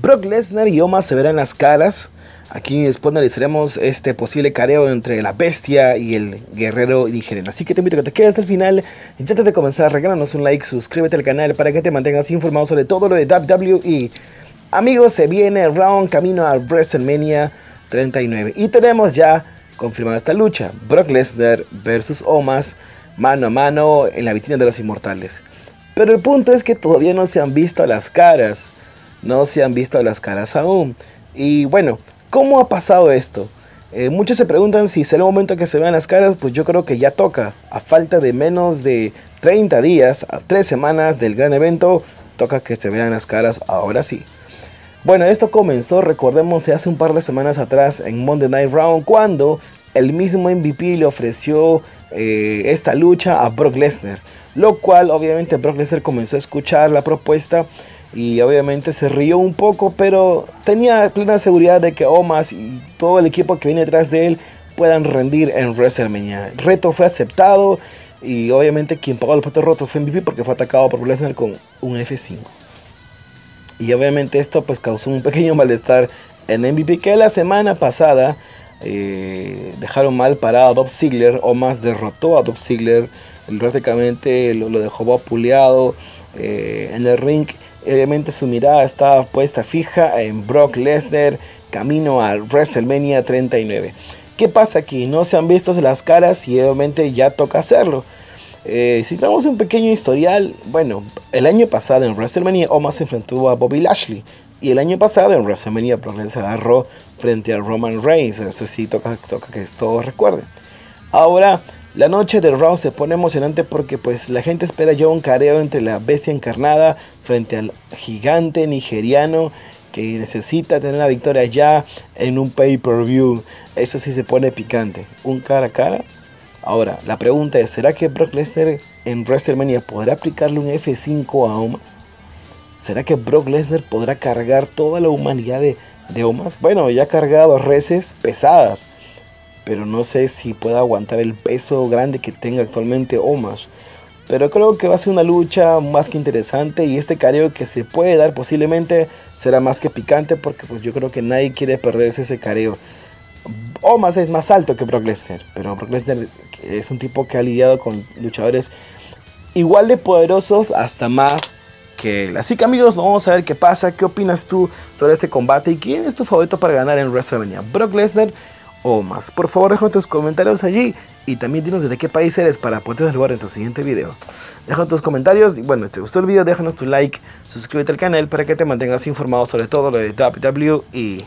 Brock Lesnar y Omar se verán las caras. Aquí después analizaremos este posible careo entre la bestia y el guerrero nigeriano. Así que te invito a que te quedes hasta el final. Y antes de comenzar, regálanos un like, suscríbete al canal para que te mantengas informado sobre todo lo de WWE. Amigos, se viene round camino a WrestleMania 39. Y tenemos ya confirmada esta lucha. Brock Lesnar versus Omas mano a mano en la vitrina de los inmortales. Pero el punto es que todavía no se han visto las caras. No se han visto las caras aún. Y bueno, ¿cómo ha pasado esto? Eh, muchos se preguntan si será el momento que se vean las caras, pues yo creo que ya toca. A falta de menos de 30 días, a 3 semanas del gran evento, toca que se vean las caras ahora sí. Bueno, esto comenzó, recordemos, hace un par de semanas atrás en Monday Night Round, cuando el mismo MVP le ofreció eh, esta lucha a Brock Lesnar. Lo cual obviamente Brock Lesnar comenzó a escuchar la propuesta y obviamente se rió un poco, pero tenía plena seguridad de que Omas y todo el equipo que viene detrás de él puedan rendir en WrestleMania. El reto fue aceptado y obviamente quien pagó el plato roto fue MVP porque fue atacado por Lesnar con un F5. Y obviamente esto pues causó un pequeño malestar en MVP que la semana pasada eh, dejaron mal parado a Dob Ziggler, o más derrotó a Dob Ziggler, prácticamente lo, dejó vapuleado eh, en el ring. Obviamente su mirada estaba puesta fija en Brock Lesnar, camino a WrestleMania 39. ¿Qué pasa aquí? No se han visto las caras y obviamente ya toca hacerlo. Eh, si tenemos un pequeño historial, bueno, el año pasado en WrestleMania Omar se enfrentó a Bobby Lashley. Y el año pasado en WrestleMania Brock se agarró frente a Roman Reigns. Eso sí, toca, toca que esto recuerde. Ahora, la noche del round se pone emocionante porque pues la gente espera ya un careo entre la bestia encarnada frente al gigante nigeriano que necesita tener la victoria ya en un pay-per-view. Eso sí se pone picante. Un cara a cara. Ahora, la pregunta es, ¿será que Brock Lesnar en WrestleMania podrá aplicarle un F5 a Omas? ¿Será que Brock Lesnar podrá cargar toda la humanidad de, de Omas? Bueno, ya ha cargado reces pesadas, pero no sé si pueda aguantar el peso grande que tenga actualmente Omas. Pero creo que va a ser una lucha más que interesante y este careo que se puede dar posiblemente será más que picante porque pues yo creo que nadie quiere perderse ese careo. Omas es más alto que Brock Lesnar, pero Brock Lesnar es un tipo que ha lidiado con luchadores igual de poderosos hasta más Así que amigos, vamos a ver qué pasa, qué opinas tú sobre este combate y quién es tu favorito para ganar en WrestleMania, Brock Lesnar o más. Por favor, deja tus comentarios allí y también dinos desde qué país eres para poder lugar en tu siguiente video. Deja tus comentarios y bueno, si te gustó el video, déjanos tu like, suscríbete al canal para que te mantengas informado sobre todo lo de WWE.